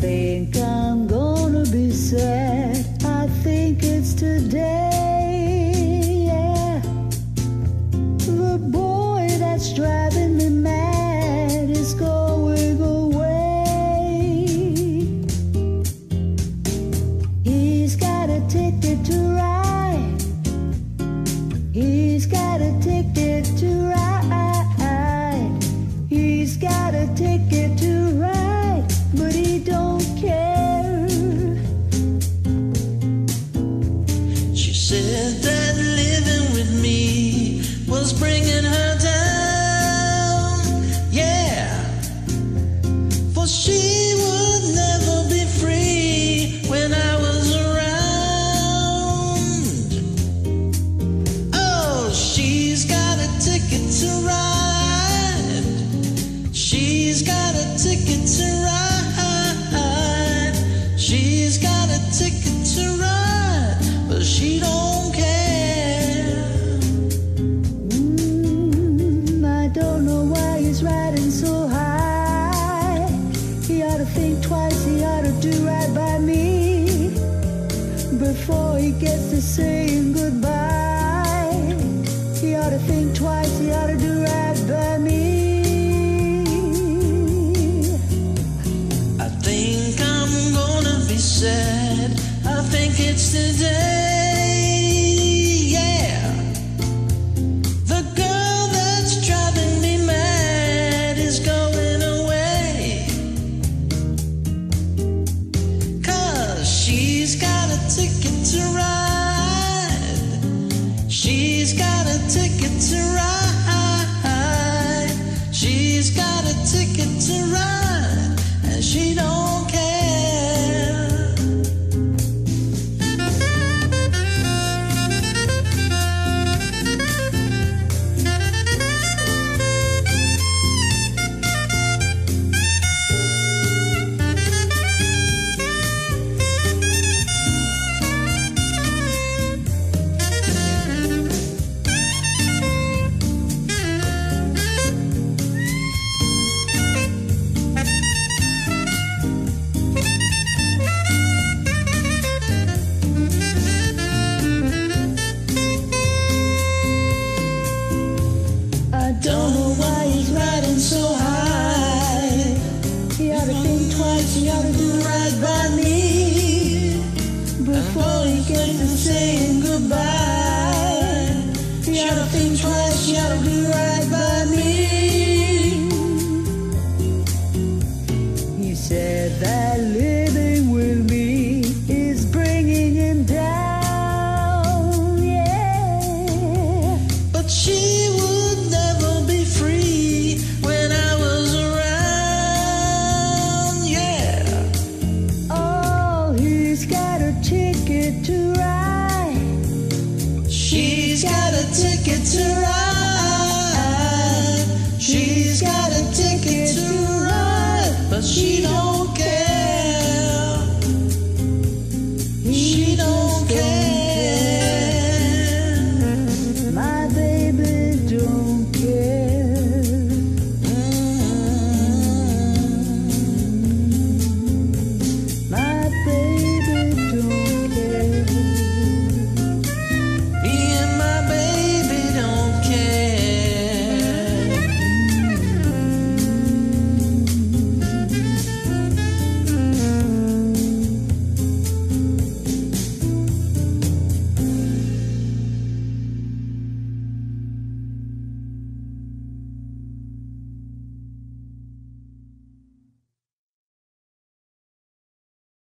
think I'm gonna be sad. I think it's today. we get to saying goodbye. He ought to think twice, he ought to do right by me. I think I'm gonna be sad. I think it's today. twice, you'll be right by. to